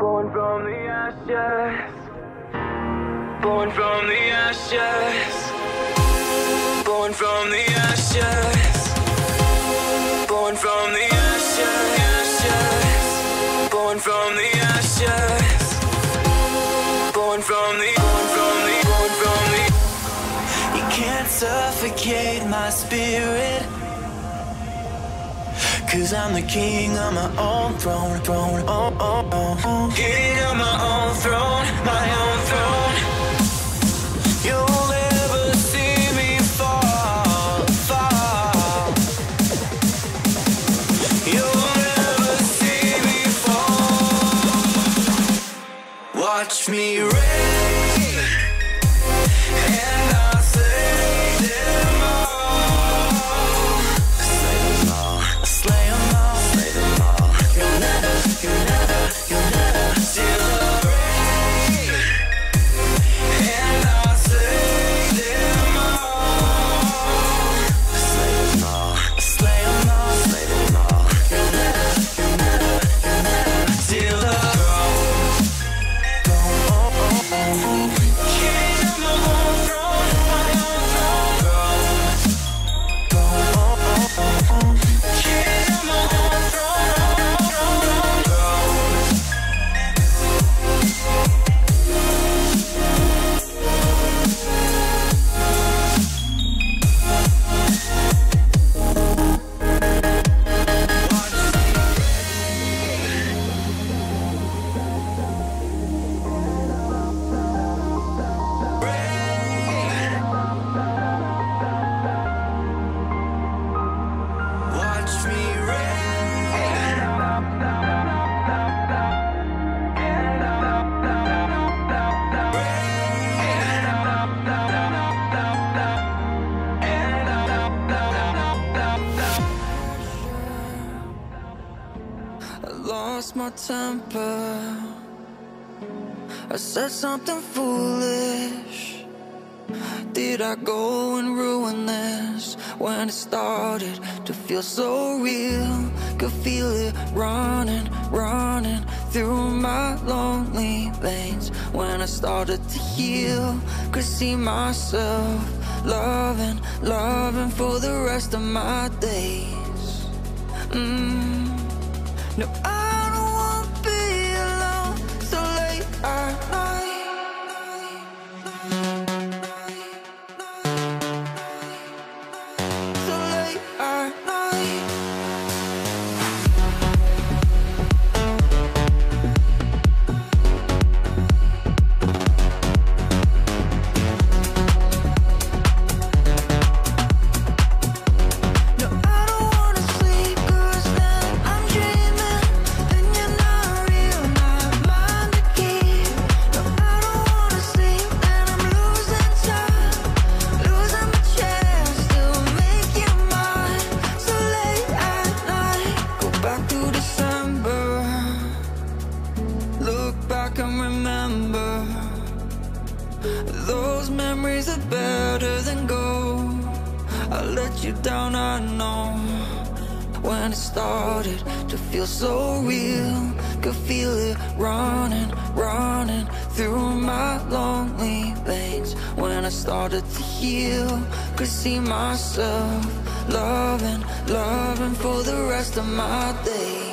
Born from the ashes. Born from the ashes. Born from the ashes. Born from the ashes. Born from the ashes. Born from the born from the born from the You can't suffocate my spirit. Cause I'm the king on my own throne, throne, oh, oh, oh, oh. King on my own throne. lost my temper. I said something foolish. Did I go and ruin this? When it started to feel so real Could feel it running, running Through my lonely veins. When I started to heal Could see myself loving, loving For the rest of my days. Hmm. No, I Those memories are better than gold. I let you down, I know. When it started to feel so real Could feel it running, running Through my lonely veins. When I started to heal Could see myself loving, loving For the rest of my days.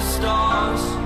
the stars.